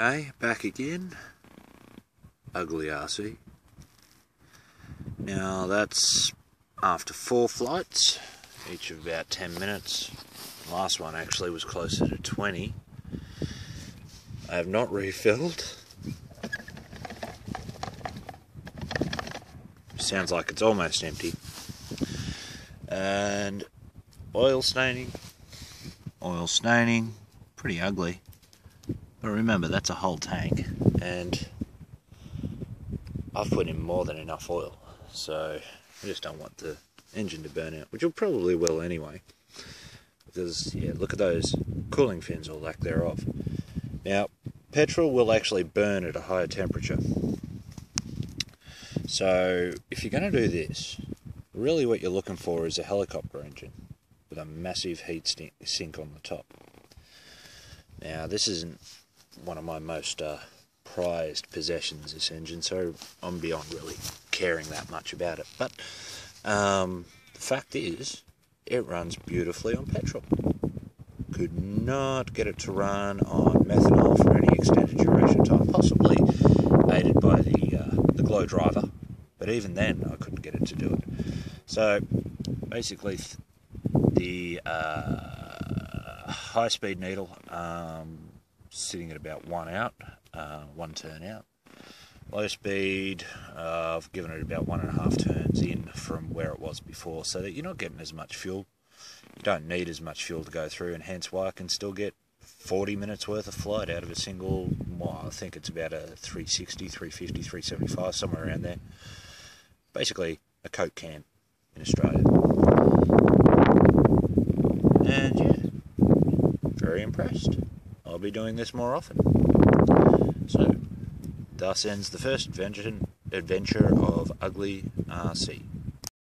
Okay, back again. Ugly RC. Now that's after four flights, each of about 10 minutes. last one actually was closer to 20. I have not refilled. Sounds like it's almost empty. And oil staining, oil staining, pretty ugly. But remember, that's a whole tank, and I've put in more than enough oil, so I just don't want the engine to burn out, which will probably will anyway. Because, yeah, look at those cooling fins or lack thereof. Now, petrol will actually burn at a higher temperature. So, if you're going to do this, really what you're looking for is a helicopter engine with a massive heat sink on the top. Now, this isn't one of my most uh, prized possessions, this engine, so I'm beyond really caring that much about it. But um, the fact is, it runs beautifully on petrol. Could not get it to run on methanol for any extended duration time, possibly aided by the, uh, the glow driver, but even then I couldn't get it to do it. So basically, the uh, high speed needle um, sitting at about one out, uh, one turn out. Low speed, uh, I've given it about one and a half turns in from where it was before, so that you're not getting as much fuel. You don't need as much fuel to go through, and hence why I can still get 40 minutes worth of flight out of a single, well, I think it's about a 360, 350, 375, somewhere around there. Basically, a Coke can in Australia. And yeah, very impressed. I'll be doing this more often. So, thus ends the first adventure, adventure of Ugly RC.